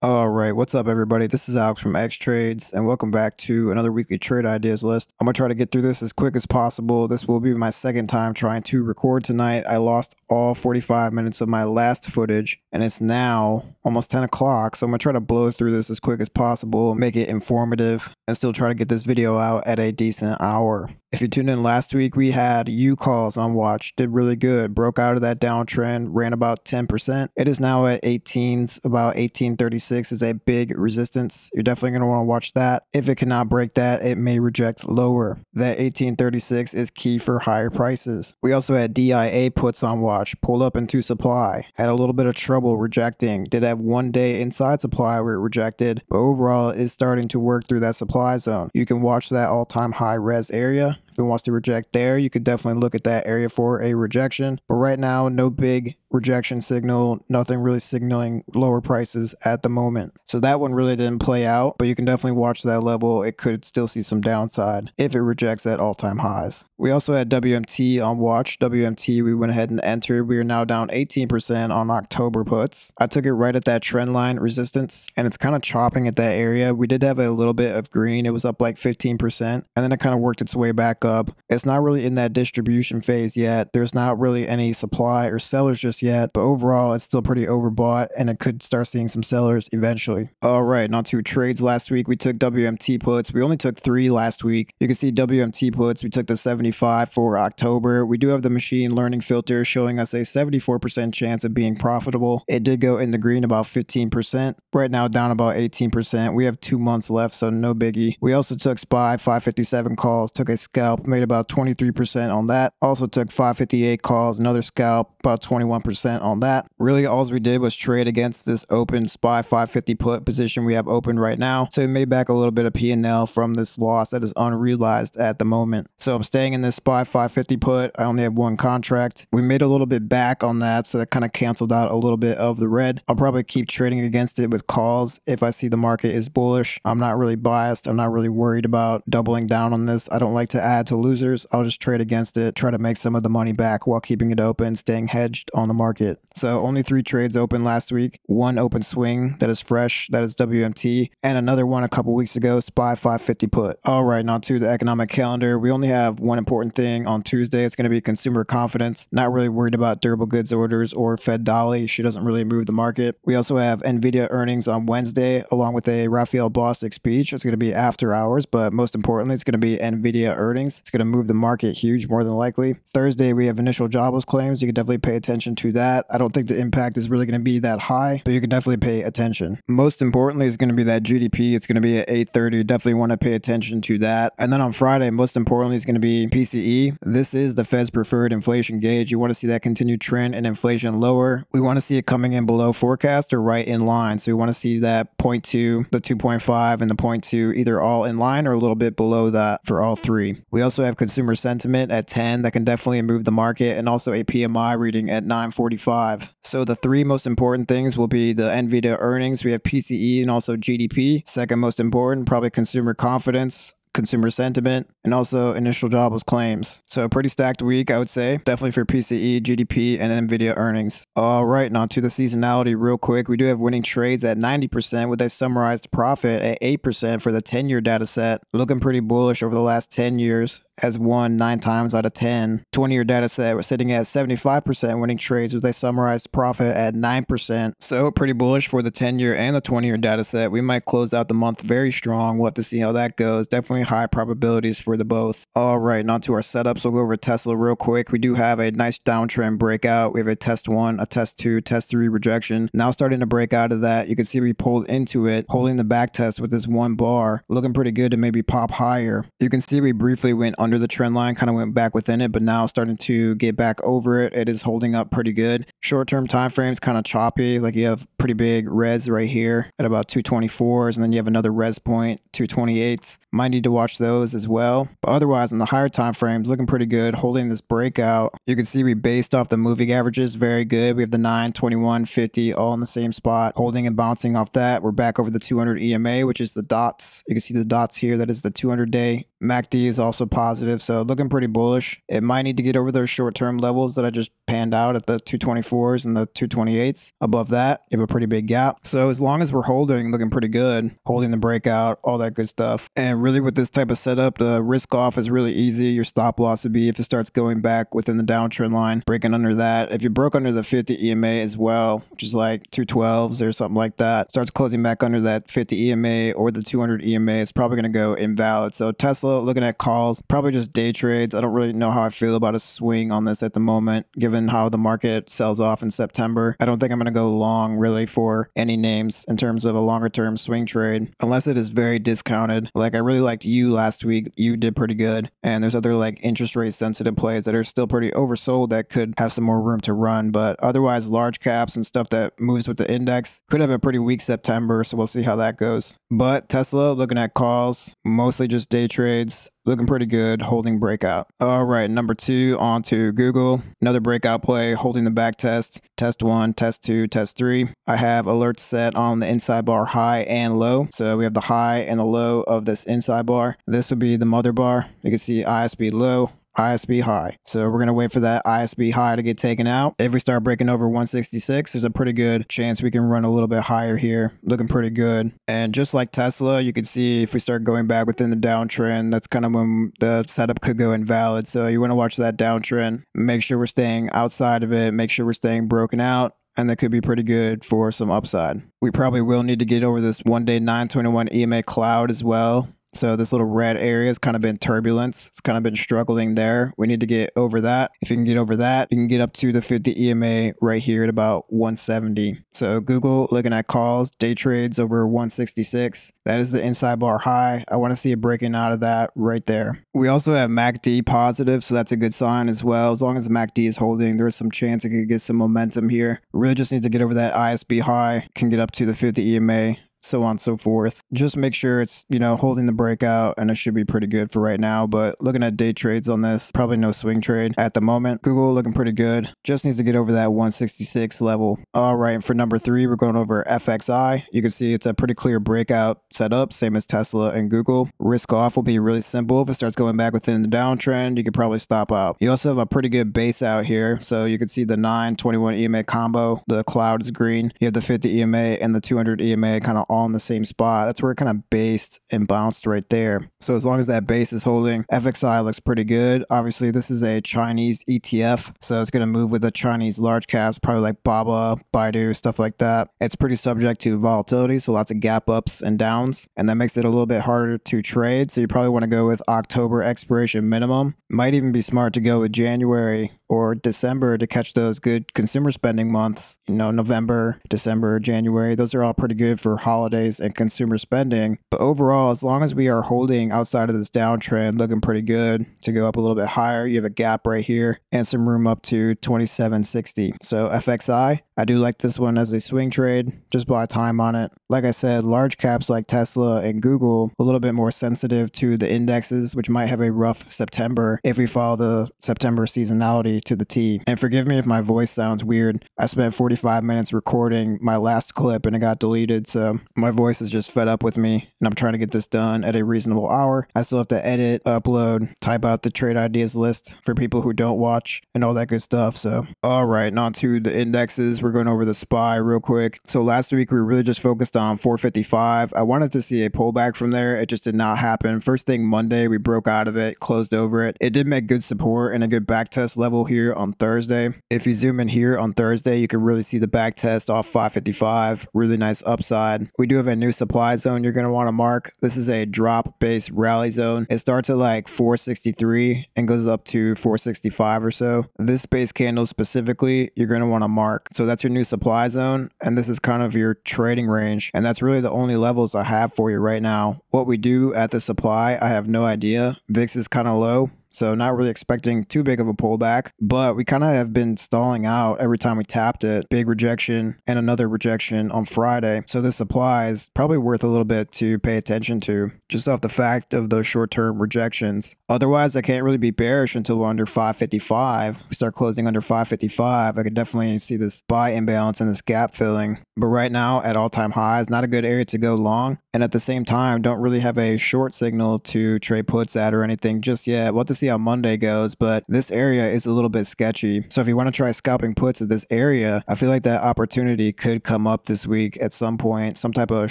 All right, what's up, everybody? This is Alex from Xtrades, and welcome back to another weekly trade ideas list. I'm gonna try to get through this as quick as possible. This will be my second time trying to record tonight. I lost all 45 minutes of my last footage, and it's now almost 10 o'clock, so I'm gonna try to blow through this as quick as possible, make it informative, and still try to get this video out at a decent hour. If you tuned in last week, we had U calls on watch, did really good, broke out of that downtrend, ran about 10%. It is now at 18s, about 1836 is a big resistance. You're definitely want to watch that. If it cannot break that, it may reject lower. That 1836 is key for higher prices. We also had DIA puts on watch, pulled up into supply, had a little bit of trouble rejecting, did have one day inside supply where it rejected, but overall is starting to work through that supply zone. You can watch that all-time high res area it wants to reject there, you could definitely look at that area for a rejection. But right now, no big rejection signal, nothing really signaling lower prices at the moment. So that one really didn't play out, but you can definitely watch that level. It could still see some downside if it rejects at all-time highs. We also had WMT on watch. WMT, we went ahead and entered. We are now down 18% on October puts. I took it right at that trend line resistance, and it's kind of chopping at that area. We did have a little bit of green. It was up like 15%, and then it kind of worked its way back up. It's not really in that distribution phase yet. There's not really any supply or sellers just yet, but overall, it's still pretty overbought, and it could start seeing some sellers eventually. All right, not two trades last week. We took WMT puts. We only took three last week. You can see WMT puts. We took the 75 for October. We do have the machine learning filter showing us a 74% chance of being profitable. It did go in the green about 15%. Right now, down about 18%. We have two months left, so no biggie. We also took SPY 557 calls, took a scalp, made about 23% on that. Also took 558 calls, another scalp, about 21% on that. Really, all we did was trade against this open SPY 550 put position we have open right now. So we made back a little bit of P&L from this loss that is unrealized at the moment. So I'm staying in this SPY 550 put. I only have one contract. We made a little bit back on that, so that kind of canceled out a little bit of the red. I'll probably keep trading against it with calls if I see the market is bullish. I'm not really biased. I'm not really worried about doubling down on this. I don't like to add to losers. I'll just trade against it, try to make some of the money back while keeping it open, staying hedged on the market. So only three trades open last week. One open swing that is fresh, that is WMT, and another one a couple weeks ago, SPY 550 put. All right, now to the economic calendar. We only have one important thing on Tuesday. It's going to be consumer confidence. Not really worried about durable goods orders or Fed Daly. She doesn't really move the market. We also have Nvidia earnings on Wednesday, along with a Raphael Bostic speech. It's going to be after hours, but most importantly, it's going to be Nvidia earnings. It's going to move the market huge, more than likely. Thursday, we have initial jobless claims. You can definitely pay attention to that. I don't think the impact is really going to be that high, but you can definitely pay attention. Most importantly, is going to be that GDP. It's going to be at 8:30. Definitely want to pay attention to that. And then on Friday, most importantly, is going to be PCE. This is the Fed's preferred inflation gauge. You want to see that continued trend in inflation lower. We want to see it coming in below forecast or right in line. So we want to see that 0.2, the 2.5, and the 0.2 either all in line or a little bit below that for all three. We also have consumer sentiment at 10 that can definitely move the market and also a PMI reading at 945. So the three most important things will be the Nvidia earnings. We have PCE and also GDP. Second most important, probably consumer confidence consumer sentiment, and also initial jobless claims. So a pretty stacked week, I would say, definitely for PCE, GDP, and NVIDIA earnings. All right, now to the seasonality real quick. We do have winning trades at 90% with a summarized profit at 8% for the 10-year data set. Looking pretty bullish over the last 10 years has won nine times out of 10. 20 year data set, we're sitting at 75% winning trades with a summarized profit at 9%. So pretty bullish for the 10 year and the 20 year data set. We might close out the month very strong. We'll have to see how that goes. Definitely high probabilities for the both. All right, now to our setups. We'll go over Tesla real quick. We do have a nice downtrend breakout. We have a test one, a test two, test three rejection. Now starting to break out of that. You can see we pulled into it, holding the back test with this one bar, looking pretty good to maybe pop higher. You can see we briefly went under the trend line, kind of went back within it, but now starting to get back over it. It is holding up pretty good. Short-term time frames kind of choppy. Like you have pretty big res right here at about 224s, and then you have another res point, 228s. Might need to watch those as well. But otherwise, in the higher time frames, looking pretty good, holding this breakout. You can see we based off the moving averages, very good. We have the 9, 21, 50, all in the same spot, holding and bouncing off that. We're back over the 200 EMA, which is the dots. You can see the dots here. That is the 200 day MACD is also positive, so looking pretty bullish. It might need to get over those short-term levels that I just panned out at the 225 224s and the 228s. Above that, you have a pretty big gap. So as long as we're holding, looking pretty good, holding the breakout, all that good stuff. And really with this type of setup, the risk off is really easy. Your stop loss would be if it starts going back within the downtrend line, breaking under that. If you broke under the 50 EMA as well, which is like 212s or something like that, starts closing back under that 50 EMA or the 200 EMA, it's probably going to go invalid. So Tesla, looking at calls, probably just day trades. I don't really know how I feel about a swing on this at the moment, given how the market sells off in September. I don't think I'm going to go long really for any names in terms of a longer term swing trade, unless it is very discounted. Like I really liked you last week. You did pretty good. And there's other like interest rate sensitive plays that are still pretty oversold that could have some more room to run. But otherwise, large caps and stuff that moves with the index could have a pretty weak September. So we'll see how that goes. But Tesla, looking at calls, mostly just day trades looking pretty good, holding breakout. All right, number two, on to Google. Another breakout play, holding the back test. Test one, test two, test three. I have alerts set on the inside bar high and low. So we have the high and the low of this inside bar. This would be the mother bar. You can see ISB low, ISB high. So we're going to wait for that ISB high to get taken out. If we start breaking over 166, there's a pretty good chance we can run a little bit higher here. Looking pretty good. And just like Tesla, you can see if we start going back within the downtrend, that's kind of when the setup could go invalid. So you want to watch that downtrend. Make sure we're staying outside of it. Make sure we're staying broken out and that could be pretty good for some upside. We probably will need to get over this one day 921 EMA cloud as well. So this little red area has kind of been turbulence. It's kind of been struggling there. We need to get over that. If you can get over that, you can get up to the 50 EMA right here at about 170. So Google looking at calls, day trades over 166. That is the inside bar high. I want to see it breaking out of that right there. We also have MACD positive, so that's a good sign as well. As long as MACD is holding, there's some chance it could get some momentum here. Really just needs to get over that ISB high, can get up to the 50 EMA so on and so forth. Just make sure it's, you know, holding the breakout and it should be pretty good for right now. But looking at day trades on this, probably no swing trade at the moment. Google looking pretty good. Just needs to get over that 166 level. All right, and for number three, we're going over FXI. You can see it's a pretty clear breakout setup, same as Tesla and Google. Risk off will be really simple. If it starts going back within the downtrend, you could probably stop out. You also have a pretty good base out here. So you can see the 921 EMA combo. The cloud is green. You have the 50 EMA and the 200 EMA kind of all in the same spot. That's where it kind of based and bounced right there. So as long as that base is holding, FXI looks pretty good. Obviously, this is a Chinese ETF, so it's going to move with the Chinese large caps, probably like Baba, Baidu, stuff like that. It's pretty subject to volatility, so lots of gap ups and downs, and that makes it a little bit harder to trade. So you probably want to go with October expiration minimum. Might even be smart to go with January or December to catch those good consumer spending months. You know, November, December, January, those are all pretty good for holidays and consumer spending. But overall, as long as we are holding outside of this downtrend, looking pretty good to go up a little bit higher, you have a gap right here and some room up to 2760. So FXI, I do like this one as a swing trade. Just buy time on it. Like I said, large caps like Tesla and Google, a little bit more sensitive to the indexes, which might have a rough September if we follow the September seasonality to the T. And forgive me if my voice sounds weird. I spent 45 minutes recording my last clip and it got deleted, so my voice is just fed up with me and I'm trying to get this done at a reasonable hour. I still have to edit, upload, type out the trade ideas list for people who don't watch and all that good stuff. So, all right, on to the indexes. We're going over the SPY real quick. So last week we really just focused on 455. I wanted to see a pullback from there. It just did not happen. First thing Monday, we broke out of it, closed over it. It did make good support and a good back test level here on Thursday. If you zoom in here on Thursday, you can really see the back test off 555. Really nice upside. We do have a new supply zone you're going to want to mark. This is a drop based rally zone. It starts at like 463 and goes up to 465 or so. This base candle specifically, you're going to want to mark. So that's your new supply zone. And this is kind of your trading range. And that's really the only levels I have for you right now. What we do at the supply, I have no idea. VIX is kind of low. So not really expecting too big of a pullback, but we kind of have been stalling out every time we tapped it. Big rejection and another rejection on Friday. So this supply is probably worth a little bit to pay attention to just off the fact of those short-term rejections. Otherwise, I can't really be bearish until we're under 555. We start closing under 555. I could definitely see this buy imbalance and this gap filling. But right now at all-time highs, not a good area to go long. And at the same time, don't really have a short signal to trade puts at or anything just yet. What this see how Monday goes, but this area is a little bit sketchy. So if you want to try scalping puts at this area, I feel like that opportunity could come up this week at some point, some type of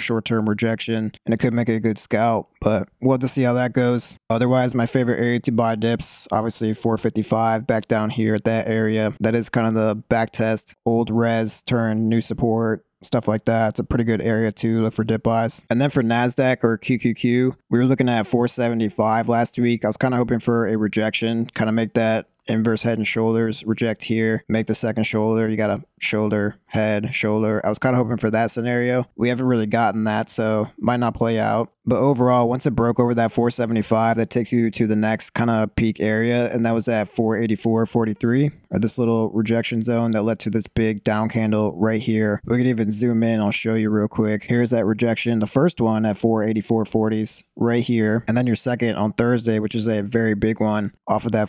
short-term rejection, and it could make a good scalp. But we'll have to see how that goes. Otherwise, my favorite area to buy dips, obviously 455 back down here at that area. That is kind of the back test, old res turn new support stuff like that. It's a pretty good area to look for dip buys. And then for NASDAQ or QQQ, we were looking at 475 last week. I was kind of hoping for a rejection, kind of make that inverse head and shoulders, reject here, make the second shoulder. You got a shoulder, head, shoulder. I was kind of hoping for that scenario. We haven't really gotten that, so might not play out. But overall, once it broke over that 475, that takes you to the next kind of peak area, and that was at 484.43, or this little rejection zone that led to this big down candle right here. We can even zoom in. I'll show you real quick. Here's that rejection. The first one at 484.40s right here, and then your second on Thursday, which is a very big one off of that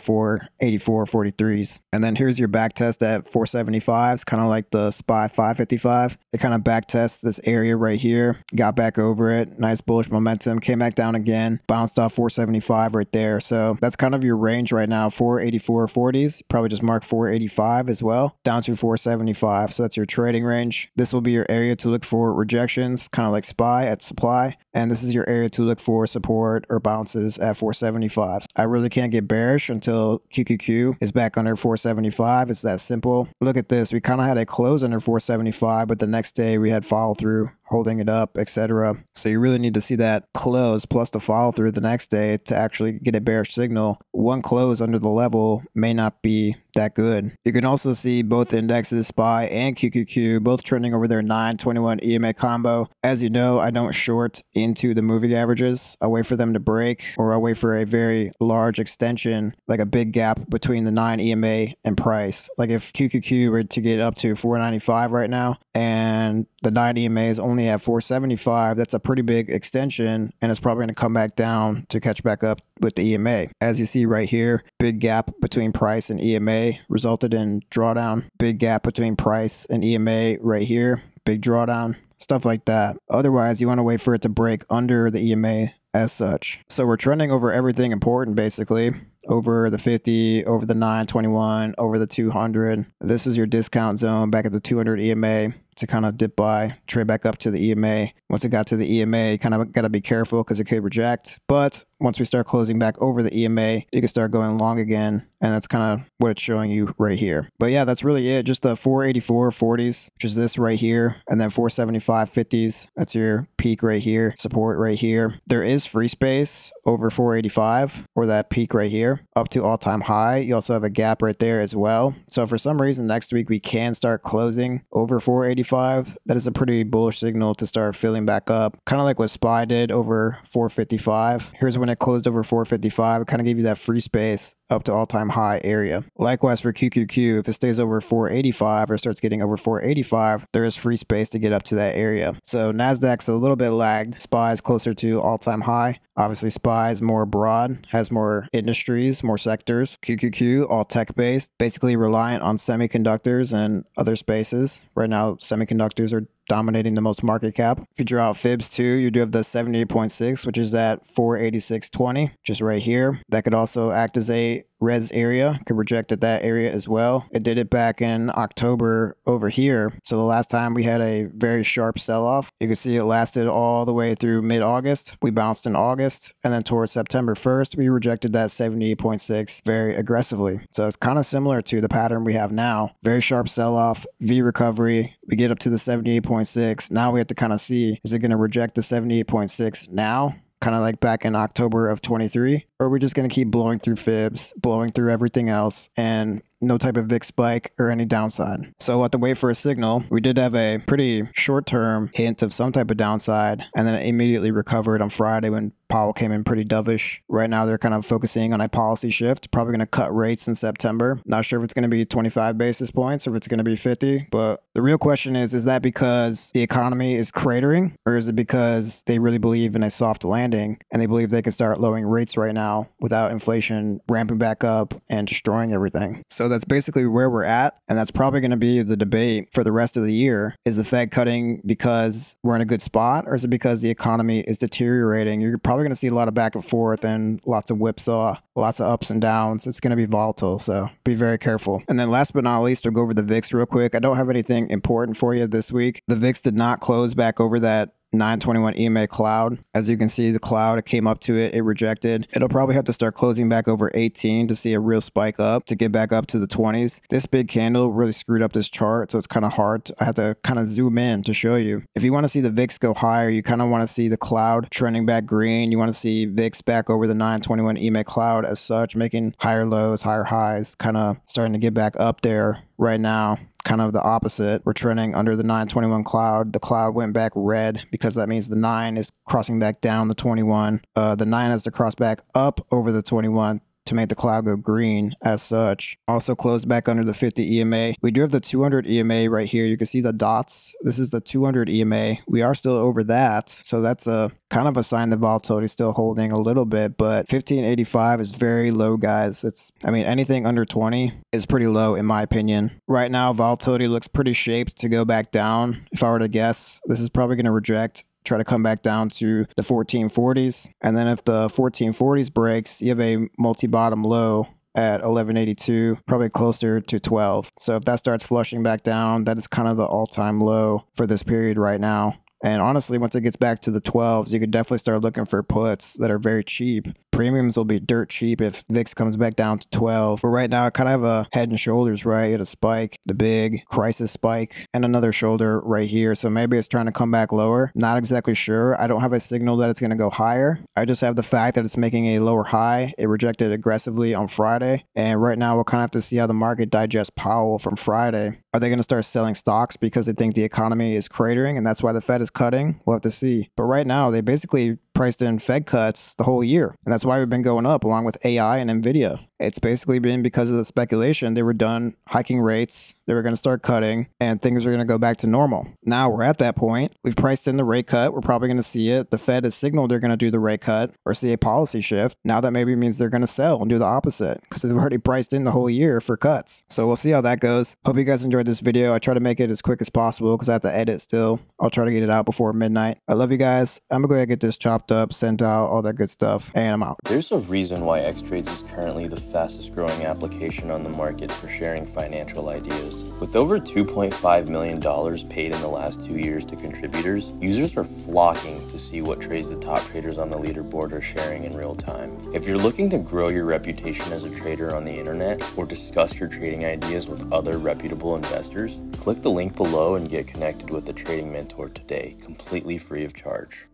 484.43s. And then here's your back test at 475s, kind of like the SPY 555. It kind of back tests this area right here, got back over it, nice bullish momentum, came back down again, bounced off 475 right there. So that's kind of your range right now, 484.40s, probably just mark 485 as well, down to 475. So that's your trading range. This will be your area to look for rejections, kind of like SPY at supply. And this is your area to look for support or bounces at 475. I really can't get bearish until QQQ is back under 475. It's that simple. Look at this. We kind of had a close under 475, but the next day we had follow through holding it up, etc. So you really need to see that close plus the follow through the next day to actually get a bearish signal. One close under the level may not be that good. You can also see both indexes, SPY and QQQ, both trending over their 921 EMA combo. As you know, I don't short into the moving averages. I wait for them to break or I wait for a very large extension, like a big gap between the 9 EMA and price. Like if QQQ were to get up to 495 right now and the 9 EMA is only at 475, that's a pretty big extension and it's probably going to come back down to catch back up with the EMA. As you see right here, big gap between price and EMA resulted in drawdown. Big gap between price and EMA right here, big drawdown, stuff like that. Otherwise, you want to wait for it to break under the EMA as such. So we're trending over everything important basically over the 50, over the 921, over the 200. This is your discount zone back at the 200 EMA to kind of dip buy, trade back up to the EMA. Once it got to the EMA, kind of got to be careful because it could reject. But once we start closing back over the EMA, you can start going long again. And that's kind of what it's showing you right here. But yeah, that's really it. Just the 484 40s, which is this right here. And then 475 50s. That's your peak right here, support right here. There is free space over 485 or that peak right here up to all time high. You also have a gap right there as well. So for some reason next week we can start closing over 485. That is a pretty bullish signal to start filling back up. Kind of like what SPY did over 455. Here's when it closed over 455. It kind of gave you that free space up to all-time high area. Likewise for QQQ, if it stays over 485 or starts getting over 485, there is free space to get up to that area. So NASDAQ's a little bit lagged. SPY is closer to all-time high. Obviously, SPY is more broad, has more industries, more sectors. QQQ, all tech-based, basically reliant on semiconductors and other spaces. Right now, semiconductors are dominating the most market cap. If you draw out fibs too, you do have the 78.6, which is at 486.20, just right here. That could also act as a res area could reject at that area as well. It did it back in October over here. So the last time we had a very sharp sell off, you can see it lasted all the way through mid August. We bounced in August and then towards September 1st, we rejected that 78.6 very aggressively. So it's kind of similar to the pattern we have now. Very sharp sell off, V recovery. We get up to the 78.6. Now we have to kind of see is it going to reject the 78.6 now? Kind of like back in October of 23? Or are we just going to keep blowing through fibs, blowing through everything else, and no type of VIX spike or any downside. So we'll have to wait for a signal. We did have a pretty short term hint of some type of downside and then it immediately recovered on Friday when Powell came in pretty dovish. Right now, they're kind of focusing on a policy shift, probably going to cut rates in September. Not sure if it's going to be 25 basis points or if it's going to be 50. But the real question is is that because the economy is cratering or is it because they really believe in a soft landing and they believe they can start lowering rates right now without inflation ramping back up and destroying everything? So that's basically where we're at. And that's probably going to be the debate for the rest of the year. Is the Fed cutting because we're in a good spot or is it because the economy is deteriorating? You're probably going to see a lot of back and forth and lots of whipsaw, lots of ups and downs. It's going to be volatile. So be very careful. And then last but not least, we'll go over the VIX real quick. I don't have anything important for you this week. The VIX did not close back over that 921 EMA cloud. As you can see, the cloud, it came up to it, it rejected. It'll probably have to start closing back over 18 to see a real spike up to get back up to the 20s. This big candle really screwed up this chart, so it's kind of hard. I have to kind of zoom in to show you. If you want to see the VIX go higher, you kind of want to see the cloud trending back green. You want to see VIX back over the 921 EMA cloud as such, making higher lows, higher highs, kind of starting to get back up there right now kind of the opposite. We're trending under the 921 cloud. The cloud went back red because that means the 9 is crossing back down the 21. Uh, the 9 has to cross back up over the 21 to make the cloud go green as such. Also closed back under the 50 EMA. We do have the 200 EMA right here. You can see the dots. This is the 200 EMA. We are still over that. So that's a kind of a sign that volatility is still holding a little bit, but 1585 is very low, guys. It's, I mean, anything under 20 is pretty low in my opinion. Right now, volatility looks pretty shaped to go back down. If I were to guess, this is probably going to reject try to come back down to the 1440s. And then if the 1440s breaks, you have a multi-bottom low at 1182, probably closer to 12. So if that starts flushing back down, that is kind of the all-time low for this period right now. And honestly, once it gets back to the 12s, you could definitely start looking for puts that are very cheap. Premiums will be dirt cheap if VIX comes back down to 12. But right now, I kind of have a head and shoulders, right? At a spike, the big crisis spike, and another shoulder right here. So maybe it's trying to come back lower. Not exactly sure. I don't have a signal that it's going to go higher. I just have the fact that it's making a lower high. It rejected aggressively on Friday. And right now, we'll kind of have to see how the market digests Powell from Friday. Are they going to start selling stocks because they think the economy is cratering and that's why the Fed is cutting? We'll have to see. But right now, they basically priced in Fed cuts the whole year. And that's why we've been going up along with AI and Nvidia. It's basically been because of the speculation they were done hiking rates, they were going to start cutting, and things are going to go back to normal. Now we're at that point. We've priced in the rate cut. We're probably going to see it. The Fed has signaled they're going to do the rate cut or see a policy shift. Now that maybe means they're going to sell and do the opposite because they've already priced in the whole year for cuts. So we'll see how that goes. Hope you guys enjoyed this video. I try to make it as quick as possible because I have to edit still. I'll try to get it out before midnight. I love you guys. I'm going to go ahead and get this chopped up, sent out, all that good stuff, and I'm out. There's a reason why Xtrades is currently the fastest growing application on the market for sharing financial ideas. With over $2.5 million paid in the last two years to contributors, users are flocking to see what trades the top traders on the leaderboard are sharing in real time. If you're looking to grow your reputation as a trader on the internet or discuss your trading ideas with other reputable investors, click the link below and get connected with a trading mentor today, completely free of charge.